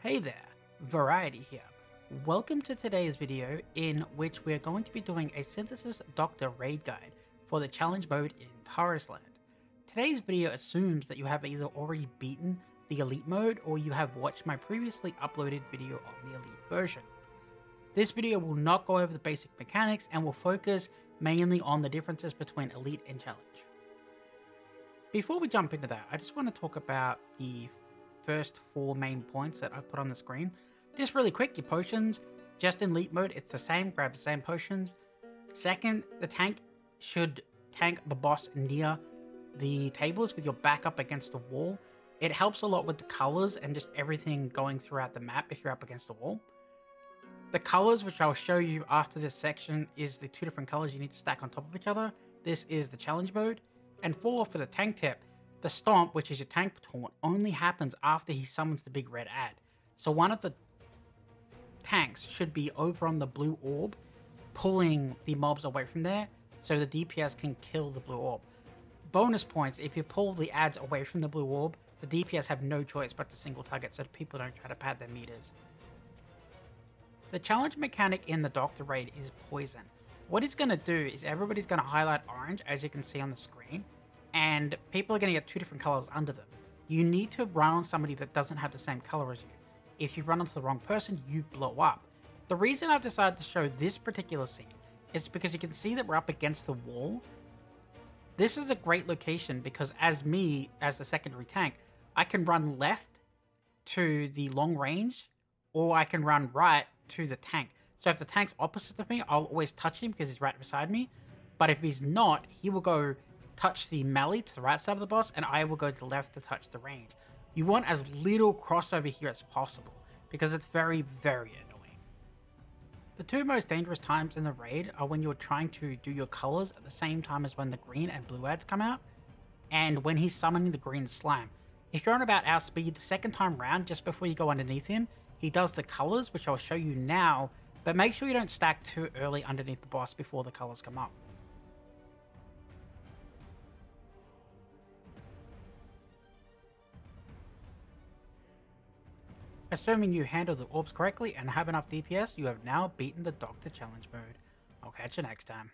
Hey there, Variety here. Welcome to today's video in which we're going to be doing a Synthesis Doctor raid guide for the challenge mode in Tarisland. Today's video assumes that you have either already beaten the Elite mode or you have watched my previously uploaded video on the Elite version. This video will not go over the basic mechanics and will focus mainly on the differences between Elite and Challenge. Before we jump into that, I just want to talk about the first four main points that I've put on the screen. Just really quick, your potions, just in Elite mode, it's the same, grab the same potions. Second, the tank should tank the boss near the tables with your back up against the wall. It helps a lot with the colors and just everything going throughout the map if you're up against the wall. The colors, which I'll show you after this section, is the two different colors you need to stack on top of each other. This is the challenge mode. And four, for the tank tip, the stomp, which is your tank taunt, only happens after he summons the big red ad. So one of the tanks should be over on the blue orb, pulling the mobs away from there, so the DPS can kill the blue orb. Bonus points, if you pull the ads away from the blue orb, the DPS have no choice but to single target so people don't try to pad their meters. The challenge mechanic in the Doctor Raid is Poison. What it's going to do is everybody's going to highlight orange, as you can see on the screen, and people are going to get two different colors under them. You need to run on somebody that doesn't have the same color as you. If you run onto the wrong person, you blow up. The reason I've decided to show this particular scene is because you can see that we're up against the wall. This is a great location because as me, as the secondary tank, I can run left to the long range or I can run right to the tank. So if the tank's opposite of me, I'll always touch him because he's right beside me. But if he's not, he will go touch the melee to the right side of the boss, and I will go to the left to touch the range. You want as little crossover here as possible, because it's very, very annoying. The two most dangerous times in the raid are when you're trying to do your colors at the same time as when the green and blue ads come out, and when he's summoning the green slam. If you're on about our speed the second time round, just before you go underneath him, he does the colors, which I'll show you now, but make sure you don't stack too early underneath the boss before the colors come up. Assuming you handle the orbs correctly and have enough DPS, you have now beaten the Doctor Challenge mode. I'll catch you next time.